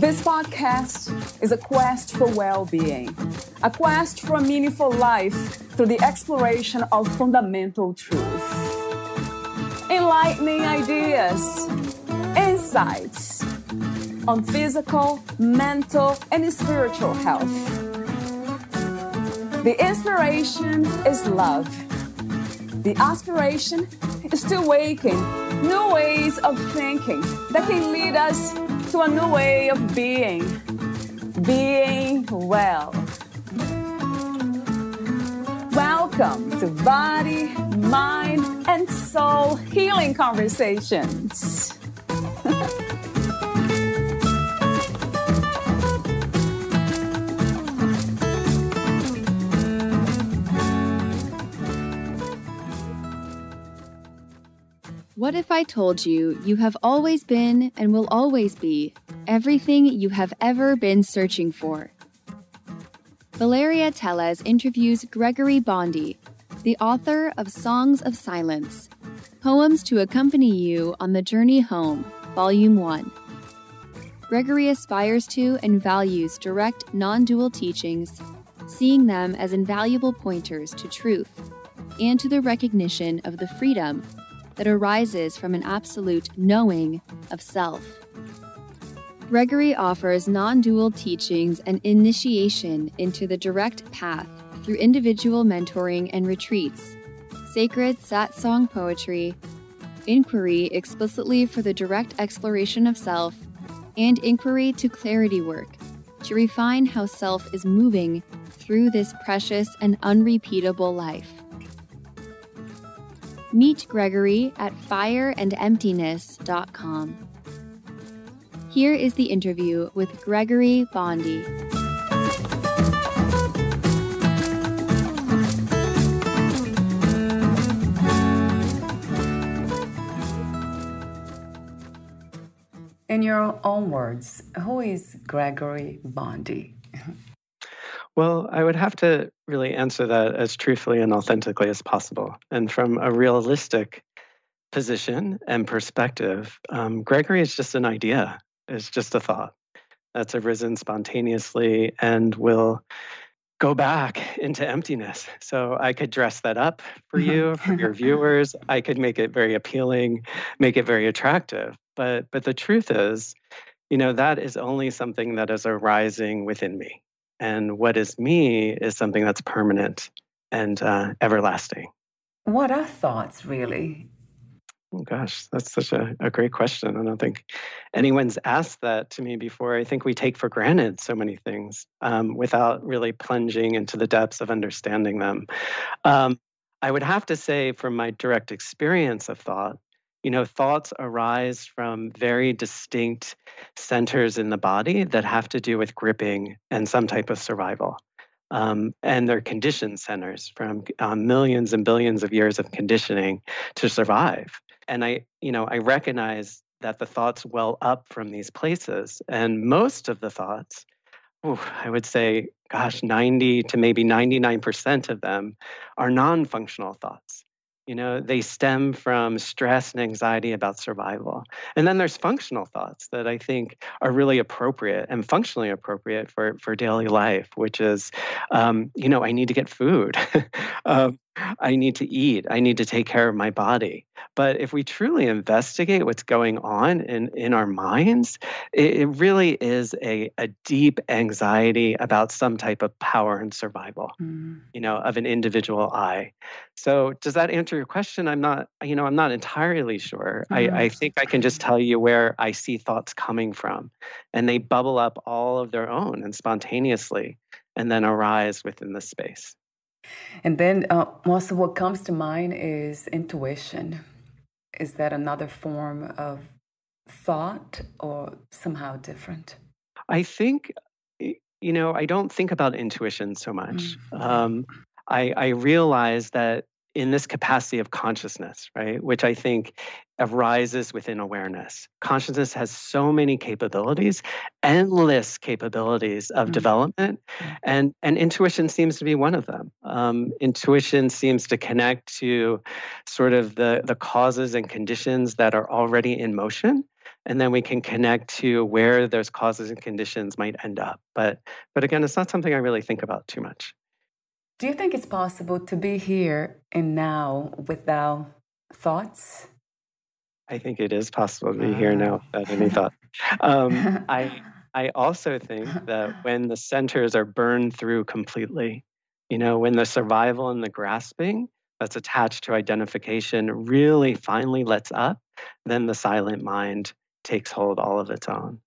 This podcast is a quest for well being, a quest for a meaningful life through the exploration of fundamental truth. Enlightening ideas, insights on physical, mental, and spiritual health. The inspiration is love. The aspiration is to awaken new ways of thinking that can lead us to a new way of being. Being well. Welcome to Body, Mind, and Soul Healing Conversations. What if I told you you have always been and will always be everything you have ever been searching for? Valeria Teles interviews Gregory Bondi, the author of Songs of Silence Poems to Accompany You on the Journey Home, Volume 1. Gregory aspires to and values direct, non dual teachings, seeing them as invaluable pointers to truth and to the recognition of the freedom that arises from an absolute knowing of self. Gregory offers non dual teachings and initiation into the direct path through individual mentoring and retreats, sacred satsang poetry, inquiry explicitly for the direct exploration of self, and inquiry to clarity work to refine how self is moving through this precious and unrepeatable life. Meet Gregory at fireandemptiness.com. Here is the interview with Gregory Bondi. In your own words, who is Gregory Bondi? Well, I would have to really answer that as truthfully and authentically as possible. And from a realistic position and perspective, um, Gregory is just an idea, it's just a thought that's arisen spontaneously and will go back into emptiness. So I could dress that up for you, for your viewers. I could make it very appealing, make it very attractive. But but the truth is, you know, that is only something that is arising within me. And what is me is something that's permanent and uh, everlasting. What are thoughts, really? Oh, gosh, that's such a, a great question. I don't think anyone's asked that to me before. I think we take for granted so many things um, without really plunging into the depths of understanding them. Um, I would have to say, from my direct experience of thought, you know, thoughts arise from very distinct centers in the body that have to do with gripping and some type of survival. Um, and they're condition centers from um, millions and billions of years of conditioning to survive. And I, you know, I recognize that the thoughts well up from these places, and most of the thoughts, ooh, I would say, gosh, 90 to maybe 99% of them are non-functional thoughts. You know, they stem from stress and anxiety about survival. And then there's functional thoughts that I think are really appropriate and functionally appropriate for, for daily life, which is, um, you know, I need to get food. um, I need to eat. I need to take care of my body. But if we truly investigate what's going on in, in our minds, it, it really is a, a deep anxiety about some type of power and survival, mm. you know, of an individual I. So does that answer your question? I'm not, you know, I'm not entirely sure. Mm. I, I think I can just tell you where I see thoughts coming from. And they bubble up all of their own and spontaneously and then arise within the space. And then uh, also what comes to mind is intuition. Is that another form of thought or somehow different? I think, you know, I don't think about intuition so much. Mm-hmm. Um, I, I realize that in this capacity of consciousness, right, which I think arises within awareness. Consciousness has so many capabilities, endless capabilities of mm-hmm. development, mm. and and intuition seems to be one of them. Um, intuition seems to connect to sort of the the causes and conditions that are already in motion and then we can connect to where those causes and conditions might end up. But but again, it's not something I really think about too much. Do you think it's possible to be here and now without thoughts? I think it is possible to be here now without any thought. Um, I I also think that when the centers are burned through completely, you know, when the survival and the grasping that's attached to identification really finally lets up, then the silent mind takes hold all of its own.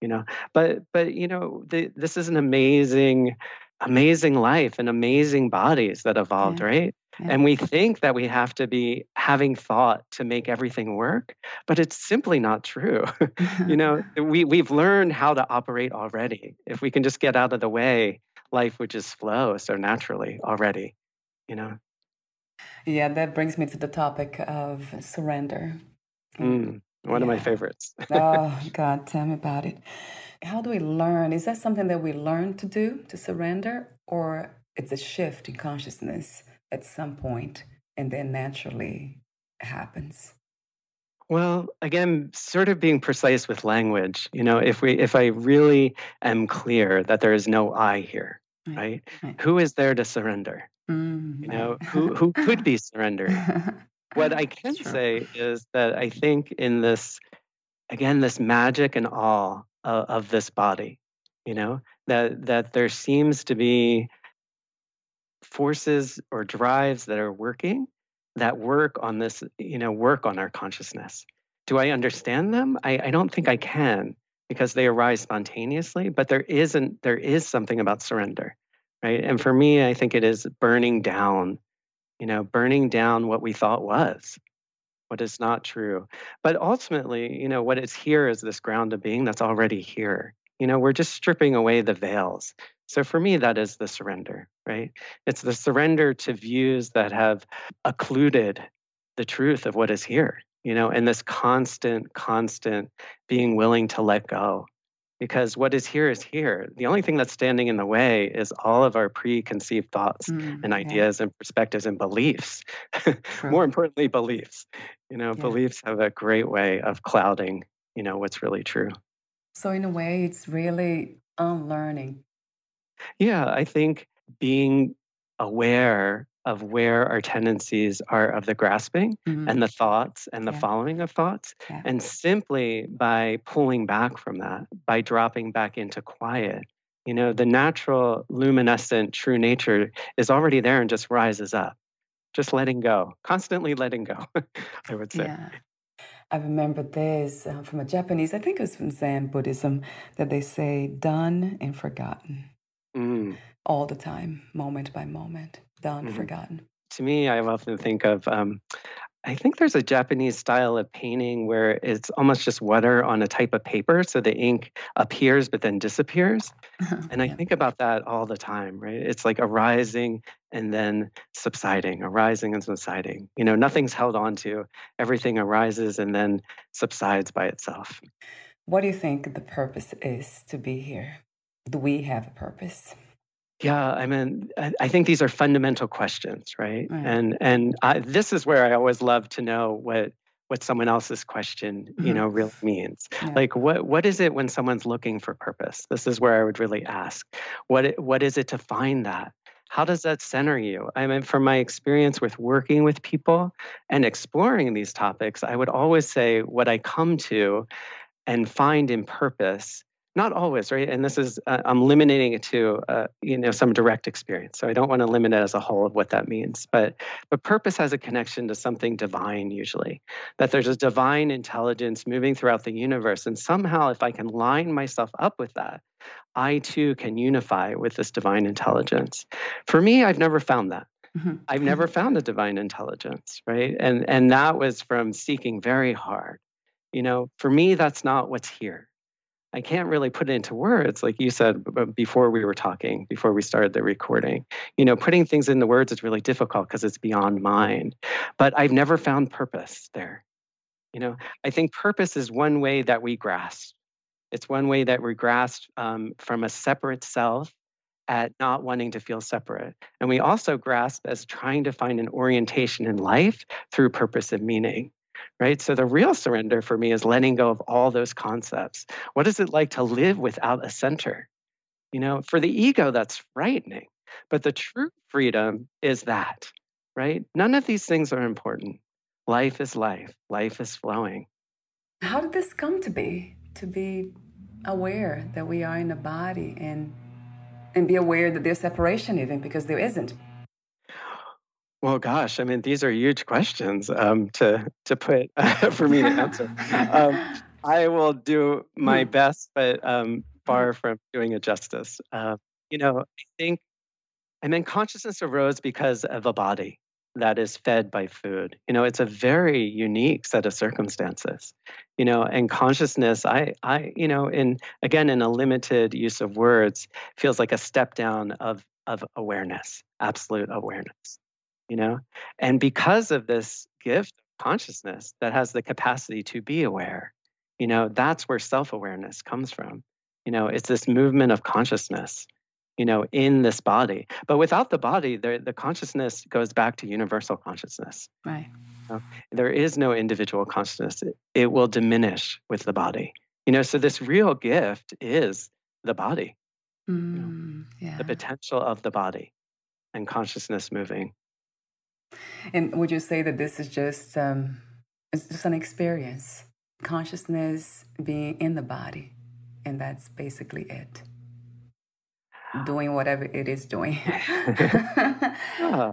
You know, but but you know, the, this is an amazing, amazing life and amazing bodies that evolved, yeah. right? Yeah. And we think that we have to be having thought to make everything work, but it's simply not true. you know, we, we've learned how to operate already. If we can just get out of the way, life would just flow so naturally already, you know? Yeah, that brings me to the topic of surrender. Mm, one yeah. of my favorites. oh, God, tell me about it. How do we learn? Is that something that we learn to do, to surrender, or it's a shift in consciousness? at some point and then naturally happens well again sort of being precise with language you know if we if i really am clear that there is no i here right, right? right. who is there to surrender mm-hmm. you know who who could be surrendering what i can say is that i think in this again this magic and awe of, this body you know that that there seems to be forces or drives that are working that work on this, you know, work on our consciousness. Do I understand them? I, I don't think I can because they arise spontaneously, but there isn't there is something about surrender. Right. And for me, I think it is burning down, you know, burning down what we thought was, what is not true. But ultimately, you know, what is here is this ground of being that's already here. You know, we're just stripping away the veils. So for me, that is the surrender, right? It's the surrender to views that have occluded the truth of what is here, you know, and this constant, constant being willing to let go. Because what is here is here. The only thing that's standing in the way is all of our preconceived thoughts mm, and ideas yeah. and perspectives and beliefs. More importantly, beliefs. You know, yeah. beliefs have a great way of clouding, you know, what's really true. So, in a way, it's really unlearning yeah, I think being aware of where our tendencies are of the grasping mm-hmm. and the thoughts and the yeah. following of thoughts. Yeah. And simply by pulling back from that, by dropping back into quiet, you know, the natural, luminescent, true nature is already there and just rises up. Just letting go, constantly letting go, I would say. Yeah. I remember this uh, from a Japanese, I think it was from Zen Buddhism, that they say done and forgotten. Mm. All the time, moment by moment, mm-hmm. forgotten. To me, I often think of, um, I think there's a Japanese style of painting where it's almost just water on a type of paper. So the ink appears but then disappears. and I think about that all the time, right? It's like arising and then subsiding, arising and subsiding. You know, nothing's held on to, everything arises and then subsides by itself. What do you think the purpose is to be here? do we have a purpose? Yeah, I mean, I, think these are fundamental questions, right? right. And and I, this is where I always love to know what what someone else's question, you mm-hmm. know, really means. Yeah. Like, what what is it when someone's looking for purpose? This is where I would really ask, what what is it to find that? How does that center you? I mean, from my experience with working with people and exploring these topics, I would always say what I come to and find in purpose not always right and this is uh, i'm limiting it to uh, you know some direct experience so i don't want to limit it as a whole of what that means but but purpose has a connection to something divine usually that there's a divine intelligence moving throughout the universe and somehow if i can line myself up with that i too can unify with this divine intelligence for me i've never found that mm-hmm. I've never mm-hmm. found a divine intelligence, right? And and that was from seeking very hard. You know, for me, that's not what's here. I can't really put it into words, like you said before we were talking, before we started the recording. You know, putting things into words is really difficult because it's beyond mind. But I've never found purpose there. You know, I think purpose is one way that we grasp. It's one way that we grasp um, from a separate self at not wanting to feel separate. And we also grasp as trying to find an orientation in life through purpose and meaning. Right? So the real surrender for me is letting go of all those concepts. What is it like to live without a center? You know, for the ego, that's frightening. But the true freedom is that, right? None of these things are important. Life is life, life is flowing. How did this come to be? To be aware that we are in a body and and be aware that there's separation even because there isn't well, gosh, I mean, these are huge questions um, to to put uh, for me to answer. um, I will do my hmm. best, but um, far from doing it justice. Uh, you know, I think, and then consciousness arose because of a body that is fed by food. You know, it's a very unique set of circumstances. You know, and consciousness, I, I, you know, in again in a limited use of words, feels like a step down of of awareness, absolute awareness you know? And because of this gift of consciousness that has the capacity to be aware you know that's where self-awareness comes from. You know it's this movement of consciousness you know in this body. But without the body the, the consciousness goes back to universal consciousness. Right. You know? there is no individual consciousness. It, it will diminish with the body. You know so this real gift is the body mm, you know, mm, yeah. the potential of the body and consciousness moving and would you say that this is just um, it's just an experience, consciousness being in the body, and that's basically it? Doing whatever it is doing. yeah,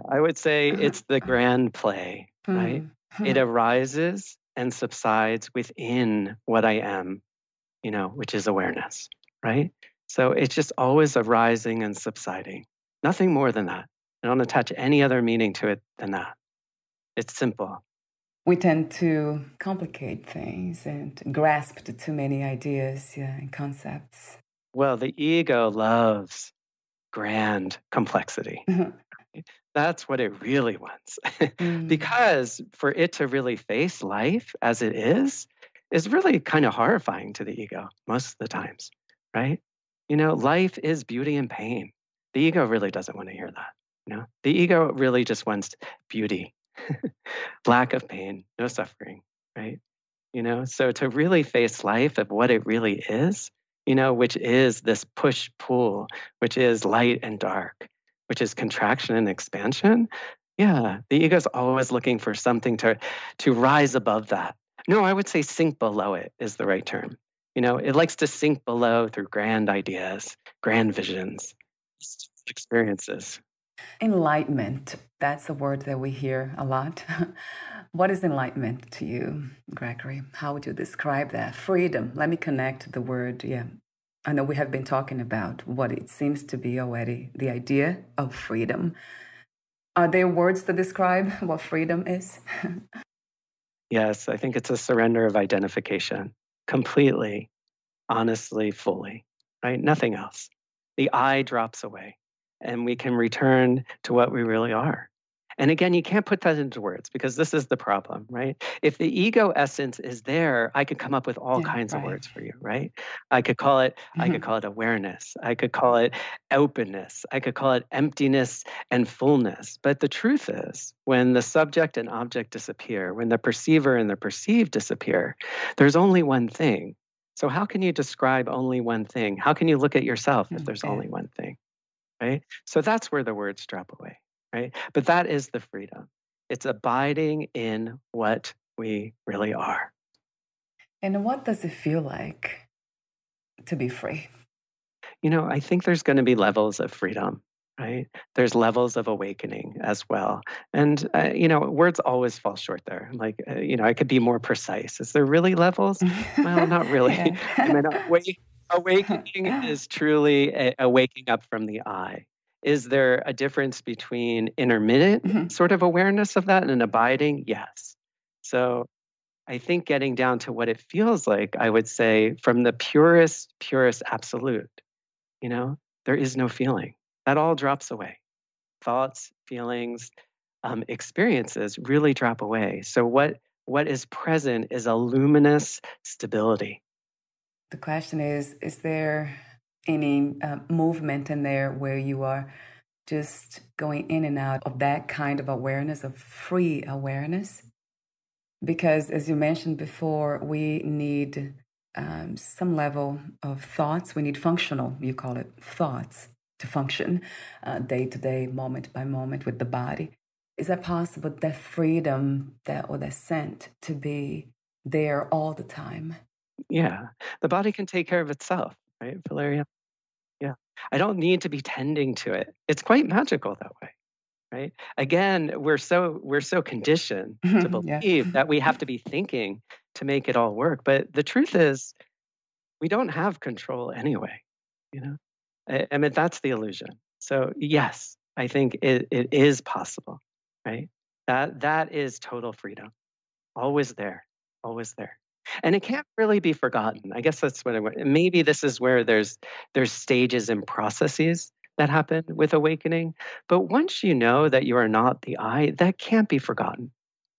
I would say it's the grand play, right? Mm-hmm. It arises and subsides within what I am, you know, which is awareness, right? So it's just always arising and subsiding. Nothing more than that. I don't attach any other meaning to it than that. It's simple. We tend to complicate things and grasp to too many ideas yeah, and concepts. Well, the ego loves grand complexity. That's what it really wants. mm. Because for it to really face life as it is, is really kind of horrifying to the ego most of the times, right? You know, life is beauty and pain. The ego really doesn't want to hear that. You know, the ego really just wants beauty, lack of pain, no suffering, right? You know, so to really face life of what it really is, you know, which is this push pull, which is light and dark, which is contraction and expansion. Yeah, the ego's always looking for something to to rise above that. No, I would say sink below it is the right term. You know, it likes to sink below through grand ideas, grand visions, experiences. Enlightenment, that's a word that we hear a lot. what is enlightenment to you, Gregory? How would you describe that? Freedom. Let me connect the word, yeah. I know we have been talking about what it seems to be already the idea of freedom. Are there words to describe what freedom is? yes, I think it's a surrender of identification completely, honestly, fully, right? Nothing else. The I drops away and we can return to what we really are. And again, you can't put that into words because this is the problem, right? If the ego essence is there, I could come up with all yeah, kinds right. of words for you, right? I could call it, mm-hmm. I could mm-hmm. call it awareness. I could call it openness. I could call it emptiness and fullness. But the truth is, when the subject and object disappear, when the perceiver and the perceived disappear, there's only one thing. So how can you describe only one thing? How can you look at yourself if there's only one thing? Right? So that's where the words drop away, right? But that is the freedom. It's abiding in what we really are. And what does it feel like to be free? You know, I think there's going to be levels of freedom, right? There's levels of awakening as well. And, uh, you know, words always fall short there. Like, uh, you know, I could be more precise. Is there really levels? well, not really. I mean, wait, awakening is truly a, a, waking up from the I. Is there a difference between intermittent mm-hmm. sort of awareness of that and an abiding? Yes. So I think getting down to what it feels like, I would say from the purest, purest absolute, you know, there is no feeling. That all drops away. Thoughts, feelings, um, experiences really drop away. So what what is present is a luminous stability the question is Is there any uh, movement in there where you are just going in and out of that kind of awareness, of free awareness? Because as you mentioned before, we need um, some level of thoughts. We need functional, you call it thoughts, to function uh, day to day, moment by moment with the body. Is that possible? That freedom, that or that scent to be there all the time. Yeah, the body can take care of itself, right, Valeria? Yeah, I don't need to be tending to it. It's quite magical that way right again we're so we're so conditioned to believe yeah. that we have to be thinking to make it all work but the truth is we don't have control anyway you know i, I mean that's the illusion so yes i think it, it is possible right that that is total freedom always there always there and it can't really be forgotten i guess that's what I, want maybe this is where there's there's stages and processes that happen with awakening. But once you know that you are not the I, that can't be forgotten,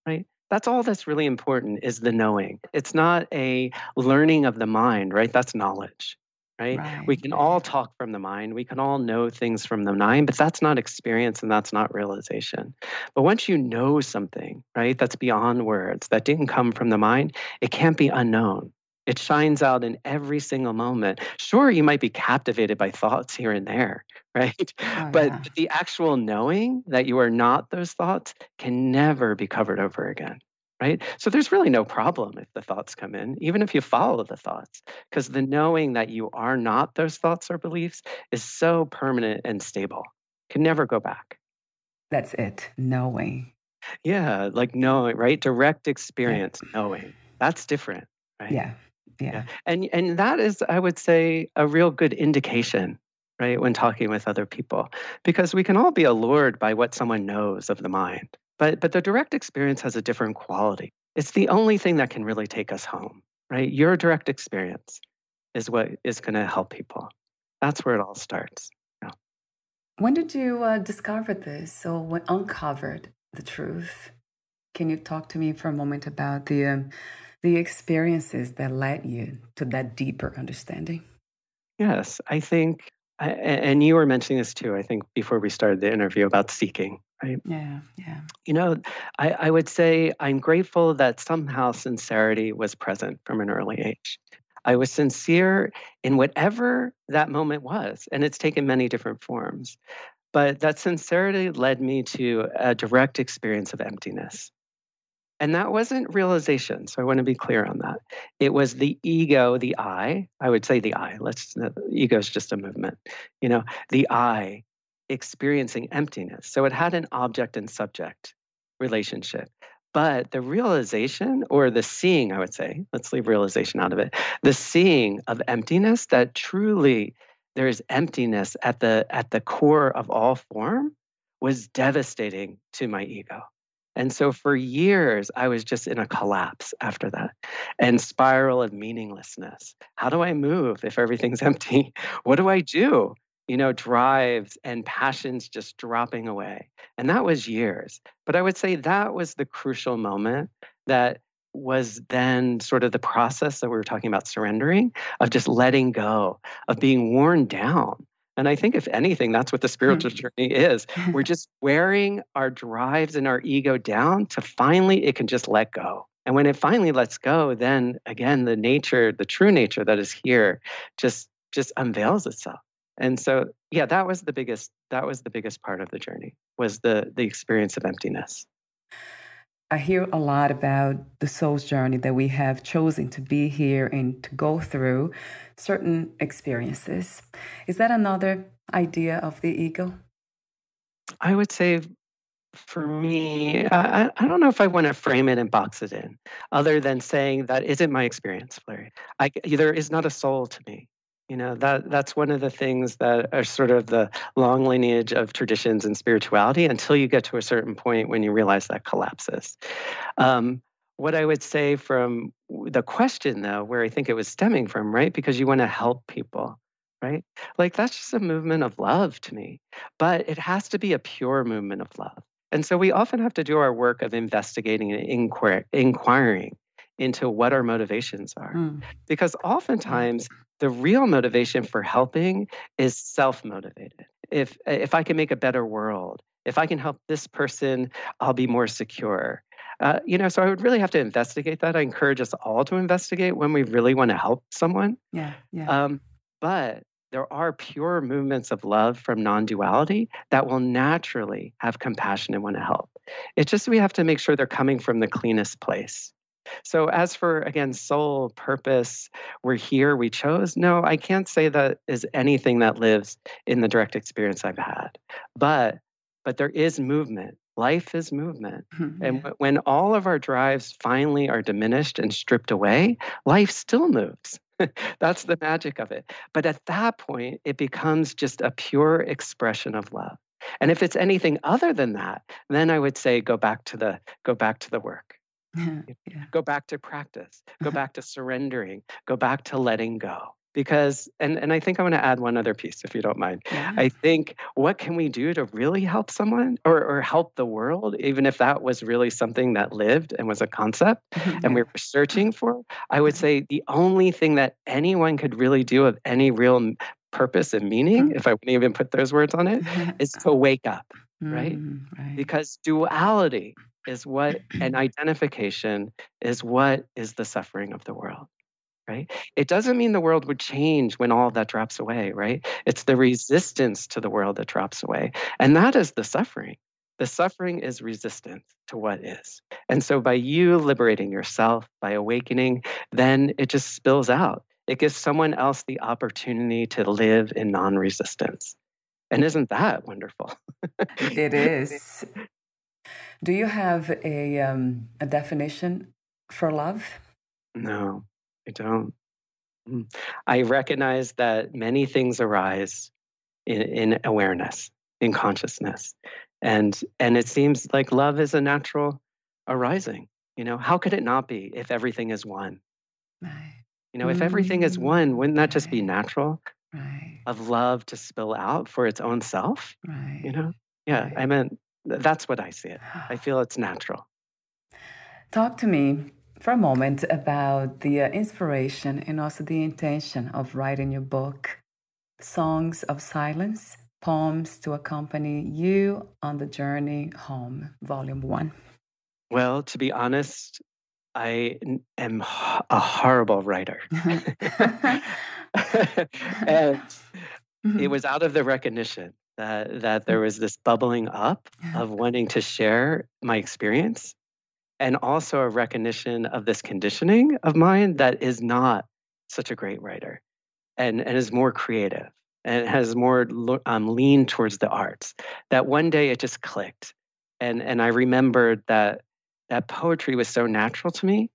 right? That's all that's really important is the knowing. It's not a learning of the mind, right? That's knowledge, right? right? We can all talk from the mind. We can all know things from the mind, but that's not experience and that's not realization. But once you know something, right, that's beyond words, that didn't come from the mind, it can't be unknown. It shines out in every single moment. Sure, you might be captivated by thoughts here and there, right? Oh, but yeah. the actual knowing that you are not those thoughts can never be covered over again, right? So there's really no problem if the thoughts come in, even if you follow the thoughts, because the knowing that you are not those thoughts or beliefs is so permanent and stable, can never go back. That's it, knowing. Yeah, like knowing, right? Direct experience, yeah. knowing. That's different, right? Yeah yeah. And and that is, I would say, a real good indication, right, when talking with other people, because we can all be allured by what someone knows of the mind, but but the direct experience has a different quality. It's the only thing that can really take us home, right? Your direct experience is what is going to help people. That's where it all starts. Yeah. When did you uh, discover this or when uncovered the truth? Can you talk to me for a moment about the um, the experiences that led you to that deeper understanding? Yes, I think, and you were mentioning this too, I think, before we started the interview about seeking, right? Yeah, yeah. You know, I, I would say I'm grateful that somehow sincerity was present from an early age. I was sincere in whatever that moment was, and it's taken many different forms. But that sincerity led me to a direct experience of emptiness. And that wasn't realization. So I want to be clear on that. It was the ego, the I. I would say the I. Let's ego is just a movement. You know, the I experiencing emptiness. So it had an object and subject relationship. But the realization or the seeing, I would say, let's leave realization out of it. The seeing of emptiness that truly there is emptiness at the at the core of all form was devastating to my ego. And so for years, I was just in a collapse after that and spiral of meaninglessness. How do I move if everything's empty? What do I do? You know, drives and passions just dropping away. And that was years. But I would say that was the crucial moment that was then sort of the process that we were talking about surrendering, of just letting go, of being worn down and I think, if anything, that's what the spiritual hmm. journey is. We're just wearing our drives and our ego down to finally it can just let go. And when it finally lets go, then again, the nature, the true nature that is here just just unveils itself. And so, yeah, that was the biggest that was the biggest part of the journey was the the experience of emptiness. I hear a lot about the soul's journey that we have chosen to be here and to go through certain experiences. Is that another idea of the ego? I would say for me, I, I don't know if I want to frame it and box it in, other than saying that isn't my experience, Larry. I, there is not a soul to me. You know, that that's one of the things that are sort of the long lineage of traditions and spirituality until you get to a certain point when you realize that collapses. Um, what I would say from the question, though, where I think it was stemming from, right? Because you want to help people, right? Like that's just a movement of love to me, but it has to be a pure movement of love. And so we often have to do our work of investigating and inquir- inquiring into what our motivations are. Mm. Because oftentimes the real motivation for helping is self-motivated. If if I can make a better world, if I can help this person, I'll be more secure. Uh, you know, so I would really have to investigate that. I encourage us all to investigate when we really want to help someone. Yeah, yeah. Um, but there are pure movements of love from non duality that will naturally have compassion and want to help. It's just we have to make sure they're coming from the cleanest place. So, as for again, soul, purpose, we're here, we chose. No, I can't say that is anything that lives in the direct experience I've had. But but there is movement. Life is movement. Mm-hmm. And when all of our drives finally are diminished and stripped away, life still moves. That's the magic of it. But at that point, it becomes just a pure expression of love. And if it's anything other than that, then I would say go back to the go back to the work. Yeah, yeah. Go back to practice. Go uh-huh. back to surrendering. Go back to letting go. Because and and I think I want to add one other piece if you don't mind. Yeah. I think what can we do to really help someone or or help the world even if that was really something that lived and was a concept mm-hmm, and we were searching for, I would mm-hmm. say the only thing that anyone could really do of any real purpose and meaning, mm-hmm. if I wouldn't even put those words on it, is to wake up, right? Mm, right? Because duality is what, an identification is what is the suffering of the world, right? It doesn't mean the world would change when all that drops away, right? It's the resistance to the world that drops away. And that is the suffering. The suffering is resistance to what is. And so by you liberating yourself, by awakening, then it just spills out it gives someone else the opportunity to live in non resistance. And isn't that wonderful? it is. Do you have a, um, a definition for love? No, I don't. Mm. I recognize that many things arise in, in awareness, in consciousness. And and it seems like love is a natural arising. You know, how could it not be if everything is one? Right. You know, if everything is one, mm, wouldn't that just be natural? Right. Of love to spill out for its own self? Right. You know? Yeah, right. I meant that's what I see it. I feel it's natural. Talk to me for a moment about the uh, inspiration and also the intention of writing your book, Songs of Silence Poems to Accompany You on the Journey Home, Volume 1. Well, to be honest, I am a horrible writer. and it mm-hmm. was out of the recognition that that there was this bubbling up of wanting to share my experience and also a recognition of this conditioning of mine that is not such a great writer and, and is more creative and has more um, lean towards the arts that one day it just clicked. And and i remembered that that poetry was so natural to me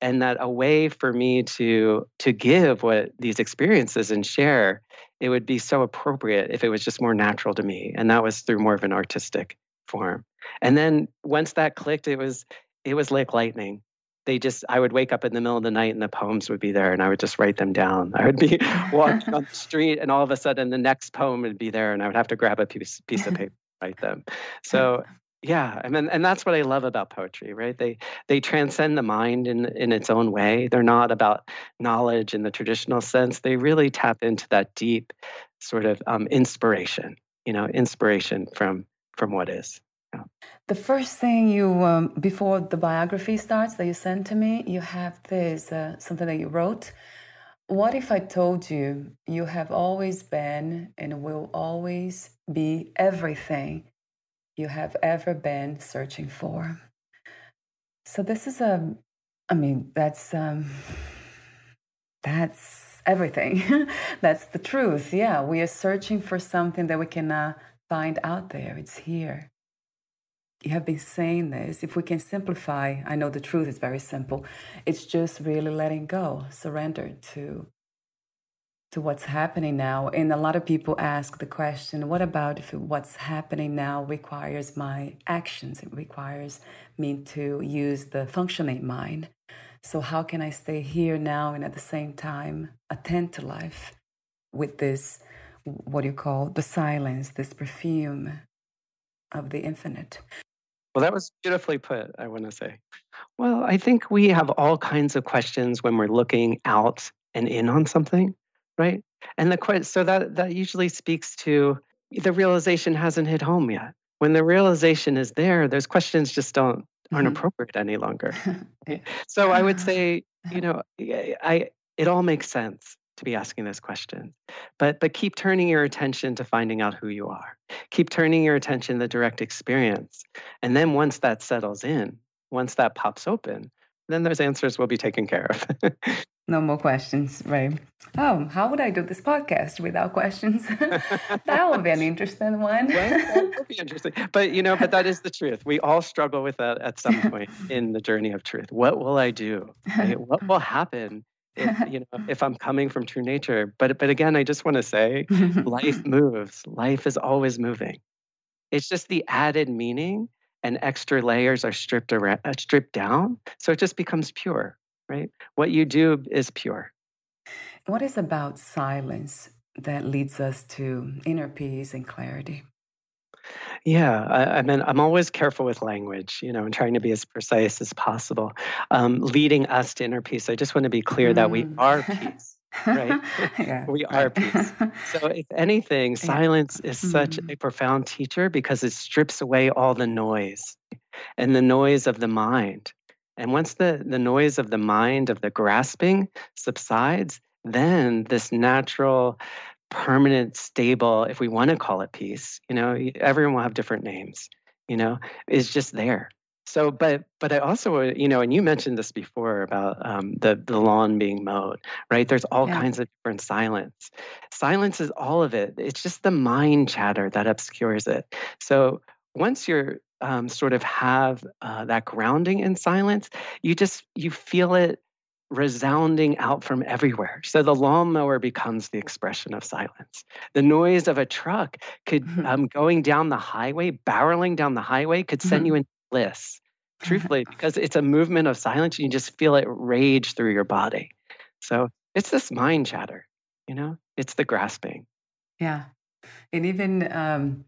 and that a way for me to to give what these experiences and share it would be so appropriate if it was just more natural to me and that was through more of an artistic form. And then once that clicked it was it was like lightning. They just i would wake up in the middle of the night and the poems would be there and i would just write them down. I would be walking on the street and all of a sudden the next poem would be there and i would have to grab a piece, piece of paper write them. So yeah i mean and that's what i love about poetry right? They they transcend the mind in in its own way. They're not about knowledge in the traditional sense. They really tap into that deep sort of um, inspiration you know inspiration from from what is. Yeah. the first thing you um, before the biography starts that you sent to me you have this uh, something that you wrote. What if i told you you have always been and will always be everything you have ever been searching for. So this is a, I mean, that's um, that's everything. that's the truth. Yeah, we are searching for something that we cannot find out there. It's here. You have been saying this. If we can simplify, I know the truth is very simple. It's just really letting go, surrender to to what's happening now. And a lot of people ask the question what about if what's happening now requires my actions? It requires me to use the functioning mind. So, how can I stay here now and at the same time attend to life with this, what do you call the silence, this perfume of the infinite? Well, that was beautifully put, I want to say. Well, I think we have all kinds of questions when we're looking out and in on something right? And the question, so that that usually speaks to the realization hasn't hit home yet. When the realization is there, those questions just don't aren't mm-hmm. appropriate any longer. so I would say, you know, I it all makes sense to be asking those questions. But but keep turning your attention to finding out who you are. Keep turning your attention to the direct experience. And then once that settles in, once that pops open, then those answers will be taken care of. no more questions, right? Oh, how would I do this podcast without questions? that would be an interesting one. well, that would be interesting. But you know, but that is the truth. We all struggle with that at some point in the journey of truth. What will I do? What will happen if, you know, if I'm coming from true nature. But but again, I just want to say, life moves. Life is always moving. It's just the added meaning and extra layers are stripped around, uh, stripped down, so it just becomes pure. Right? What you do is pure. What is about silence that leads us to inner peace and clarity? Yeah, I, I mean, I'm always careful with language, you know, and trying to be as precise as possible. Um, leading us to inner peace. I just want to be clear mm. that we mm. are peace. right? yeah, we are peace. So, if anything, silence is such mm. a profound teacher because it strips away all the noise and the noise of the mind. And once the, the noise of the mind, of the grasping subsides, then this natural permanent, stable, if we want to call it peace, you know, everyone will have different names, you know, is just there. So, but but I also, you know, and you mentioned this before about um, the the lawn being mowed, right? There's all yeah. kinds of different silence. Silence is all of it. It's just the mind chatter that obscures it. So once you're um, sort of have uh, that grounding in silence, you just you feel it resounding out from everywhere. So the lawnmower becomes the expression of silence. The noise of a truck could, mm-hmm. um, going down the highway, barreling down the highway, could send you mm-hmm. into bliss, truthfully, because it's a movement of silence. You just feel it rage through your body. So it's this mind chatter, you know, it's the grasping. Yeah. And even um,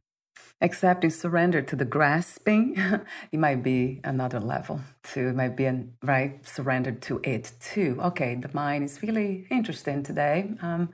accepting surrender to the grasping it might be another level too. It might be an, right surrender to it too. Okay the mind is really interesting today. Um,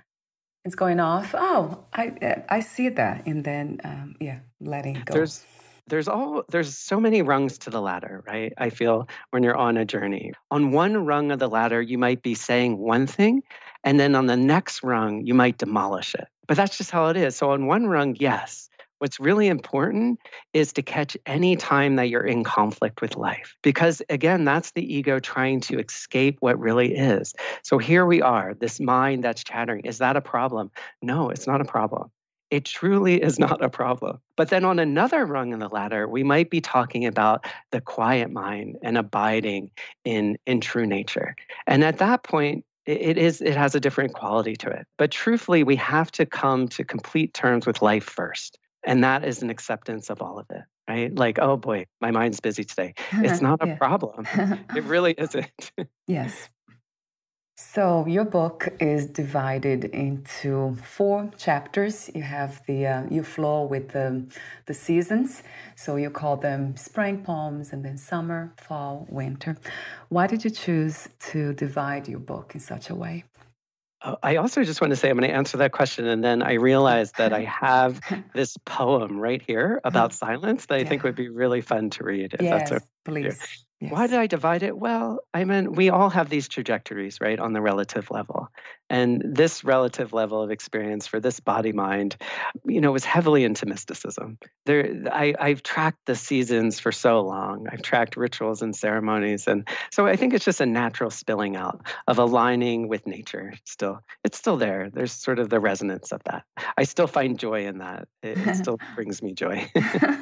it's going off. Oh i i see that. And then um, yeah letting go. There's there's all there's so many rungs to the ladder right? I feel when you're on a journey. On one rung of the ladder you might be saying one thing and then on the next rung you might demolish it. But that's just how it is. So on one rung yes What's really important is to catch any time that you're in conflict with life. Because again, that's the ego trying to escape what really is. So here we are, this mind that's chattering. Is that a problem? No, it's not a problem. It truly is not a problem. But then on another rung in the ladder, we might be talking about the quiet mind and abiding in, in true nature. And at that point, it is it has a different quality to it but truthfully we have to come to complete terms with life first and that is an acceptance of all of it, right? Like, oh boy, my mind's busy today. It's not a problem. it really isn't. yes. So your book is divided into four chapters. You have the uh, you flow with the the seasons, so you call them spring poems, and then summer, fall, winter. Why did you choose to divide your book in such a way? I also just want to say I'm going to answer that question, and then I realized that I have this poem right here about uh-huh. silence that I yeah. think would be really fun to read. If yes, that's please. Yes. Why did I divide it? Well, I mean, we all have these trajectories, right, on the relative level. And this relative level of experience for this body mind, you know, was heavily into mysticism. There, I, I've tracked the seasons for so long. I've tracked rituals and ceremonies. And so I think it's just a natural spilling out of aligning with nature still. It's still there. There's sort of the resonance of that. I still find joy in that. It, it still brings me joy.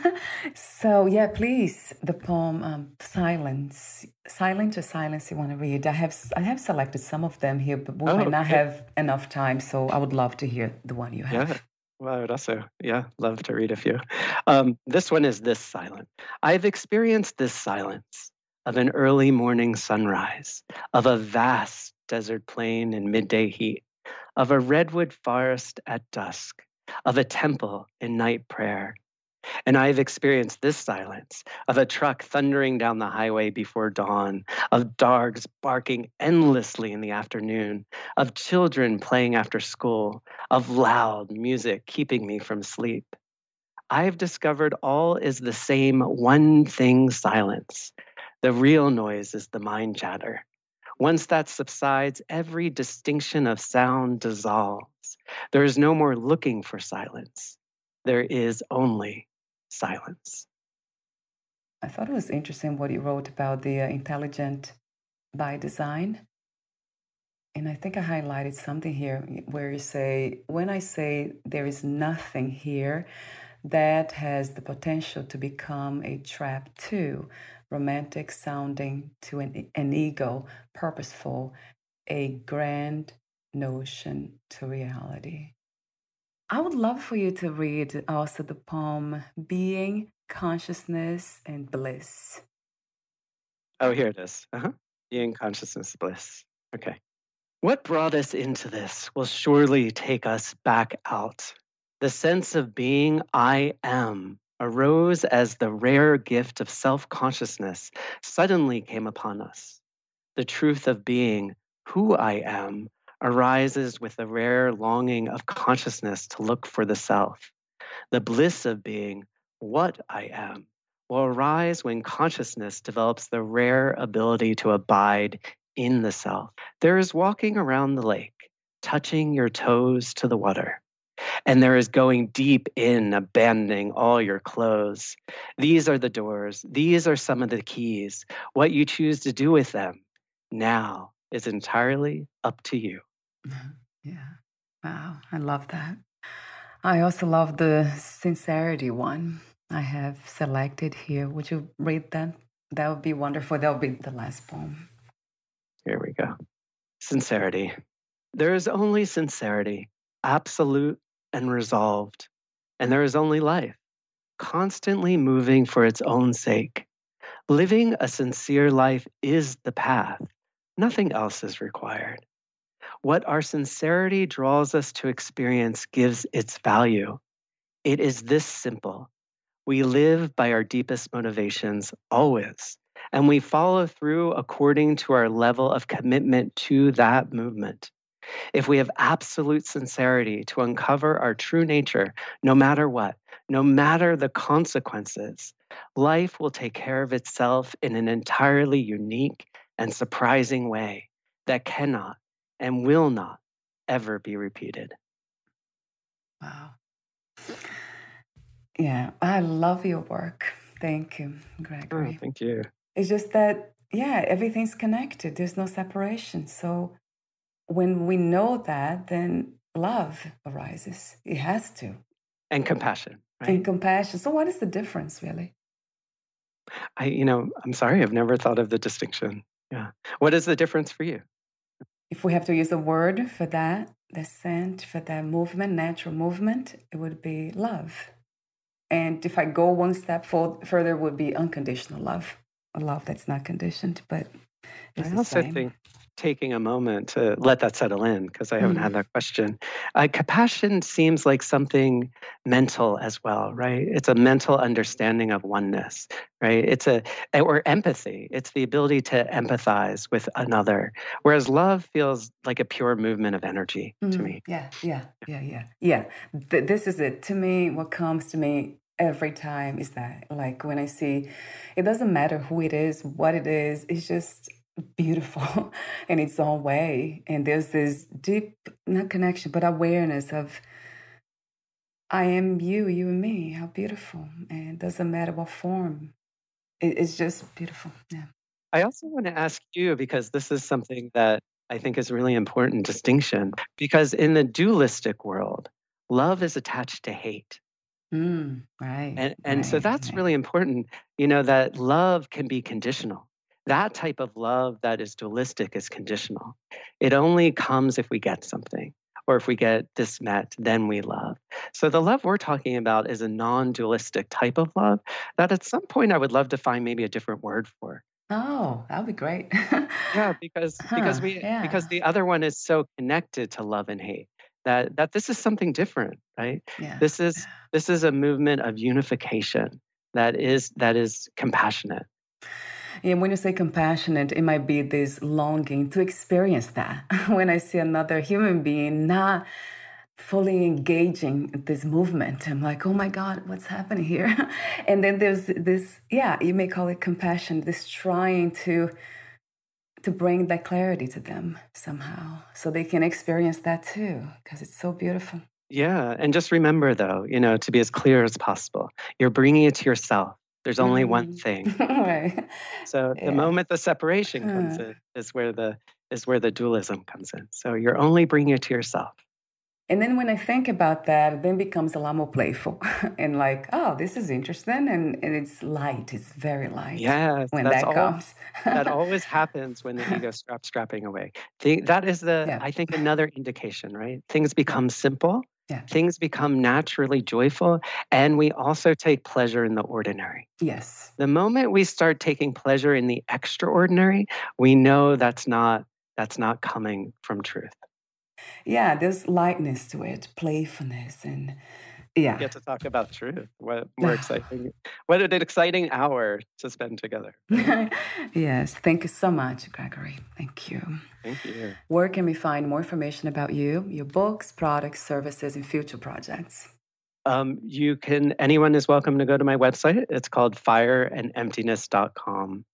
so, yeah, please, the poem um, Silence silent or silence you want to read i have i have selected some of them here but we oh, might not okay. have enough time so i would love to hear the one you have yeah. Well, I would also, yeah, love to read a few. Um, this one is this silent. I've experienced this silence of an early morning sunrise, of a vast desert plain in midday heat, of a redwood forest at dusk, of a temple in night prayer, and I've experienced this silence of a truck thundering down the highway before dawn, of dogs barking endlessly in the afternoon, of children playing after school, of loud music keeping me from sleep. I've discovered all is the same one thing silence, The real noise is the mind chatter. Once that subsides, every distinction of sound dissolves. There is no more looking for silence. There is only silence. I thought it was interesting what you wrote about the uh, intelligent by design. And I think I highlighted something here where you say, when I say there is nothing here, that has the potential to become a trap too, romantic sounding to an, an ego, purposeful, a grand notion to reality. I would love for you to read also the poem Being consciousness and bliss. Oh, here it is. Uh-huh. Being consciousness bliss. Okay. What brought us into this will surely take us back out. The sense of being I am arose as the rare gift of self consciousness suddenly came upon us. The truth of being who I am arises with the rare longing of consciousness to look for the self. The bliss of being what I am will arise when consciousness develops the rare ability to abide in the self. There is walking around the lake, touching your toes to the water. And there is going deep in, abandoning all your clothes. These are the doors. These are some of the keys. What you choose to do with them now is entirely up to you. Yeah. Wow. I love that. I also love the sincerity one. I have selected here. Would you read that? That would be wonderful. That would be the last poem. Here we go. Sincerity. There is only sincerity, absolute and resolved. And there is only life, constantly moving for its own sake. Living a sincere life is the path. Nothing else is required. What our sincerity draws us to experience gives its value. It is this simple we live by our deepest motivations always, and we follow through according to our level of commitment to that movement. If we have absolute sincerity to uncover our true nature, no matter what, no matter the consequences, life will take care of itself in an entirely unique and surprising way that cannot and will not ever be repeated. Wow. Yeah, I love your work. Thank you, oh, Gregory. Oh, thank you. It's just that, yeah, everything's connected. There's no separation. So when we know that, then love arises. It has to. And compassion. Right? And compassion. So what is the difference really? I, you know, I'm sorry, I've never thought of the distinction. Yeah. What is the difference for you? If we have to use a word for that, the scent, for that movement, natural movement, it would be love. And if I go one step further, would be unconditional love, a love that's not conditioned, but it's I also think taking a moment to let that settle in because I haven't mm. had that question. Uh, compassion seems like something mental as well, right? It's a mental understanding of oneness, right? It's a or empathy. It's the ability to empathize with another, whereas love feels like a pure movement of energy mm. to me. Yeah, yeah, yeah, yeah, yeah. Th- this is it to me. What comes to me every time is that like when I see, it doesn't matter who it is, what it is. It's just beautiful in its own way. And there's this deep, not connection, but awareness of I am you, you and me. How beautiful. And it doesn't matter what form. it's just beautiful. Yeah. I also want to ask you because this is something that I think is really important distinction. Because in the dualistic world, love is attached to hate. Mm, right. And and right, so that's right. really important, you know, that love can be conditional. That type of love that is dualistic is conditional. It only comes if we get something or if we get this met, then we love. So the love we're talking about is a non-dualistic type of love that at some point I would love to find maybe a different word for. Oh, that would be great. yeah, because huh, because we yeah. because the other one is so connected to love and hate that that this is something different, right? Yeah. This is this is a movement of unification that is that is compassionate. And when you say compassionate, it might be this longing to experience that. when I see another human being not fully engaging this movement. I'm like, oh my God, what's happening here? and then there's this, yeah, you may call it compassion, this trying to to bring that clarity to them somehow so they can experience that too because it's so beautiful yeah and just remember though you know to be as clear as possible you're bringing it to yourself there's only mm. one thing right. so the yeah. moment the separation comes uh. in is where the is where the dualism comes in so you're only bringing it to yourself and then when I think about that, it then becomes a lot more playful and like, oh, this is interesting. And, and it's light. It's very light. Yeah. When that all, comes. that always happens when the ego starts strapping away. The, that is the, yeah. I think, another indication, right? Things become simple. Yeah. Things become naturally joyful, and we also take pleasure in the ordinary. Yes. The moment we start taking pleasure in the extraordinary, we know that's not that's not coming from truth yeah, there's lightness to it, playfulness, and yeah. Get to talk about truth. What more exciting? What an exciting hour to spend together. yes. Thank you so much, Gregory. Thank you. Thank you. Where can we find more information about you, your books, products, services, and future projects? Um, you can, anyone is welcome to go to my website. It's called fireandemptiness.com.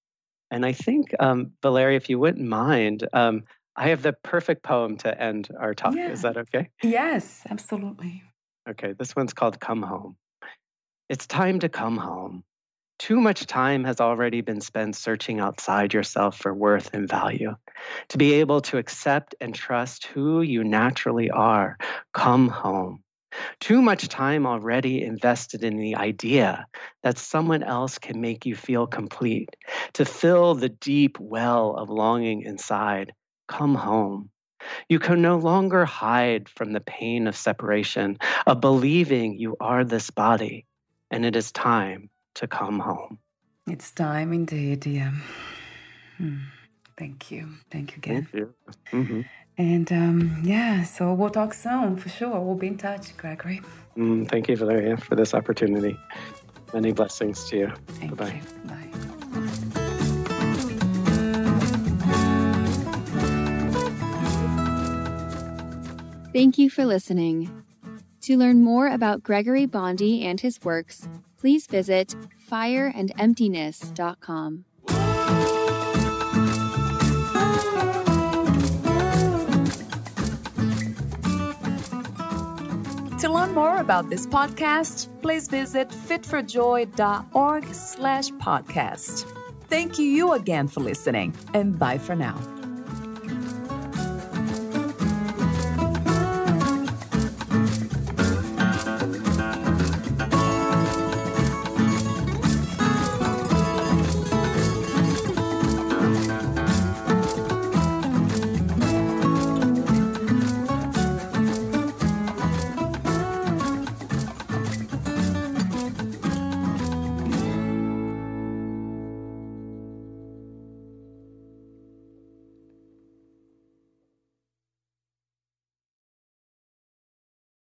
And I think, um, Valeria, if you wouldn't mind, um, I have the perfect poem to end our talk. Yeah. Is that okay? Yes, absolutely. Okay, this one's called Come Home. It's time to come home. Too much time has already been spent searching outside yourself for worth and value. To be able to accept and trust who you naturally are, come home. Too much time already invested in the idea that someone else can make you feel complete, to fill the deep well of longing inside come home. You can no longer hide from the pain of separation, of believing you are this body, and it is time to come home. It's time indeed, yeah. Hmm. Thank you. Thank you again. Thank you. Mm-hmm. And um, yeah, so we'll talk soon for sure. We'll be in touch, Gregory. Mm, thank you, Valeria, for this opportunity. Many blessings to you. You. Bye. Thank you for listening. To learn more about Gregory Bondi and his works, please visit fireandemptiness.com. To learn more about this podcast, please visit fitforjoy.org slash podcast. Thank you again for listening, and bye for now.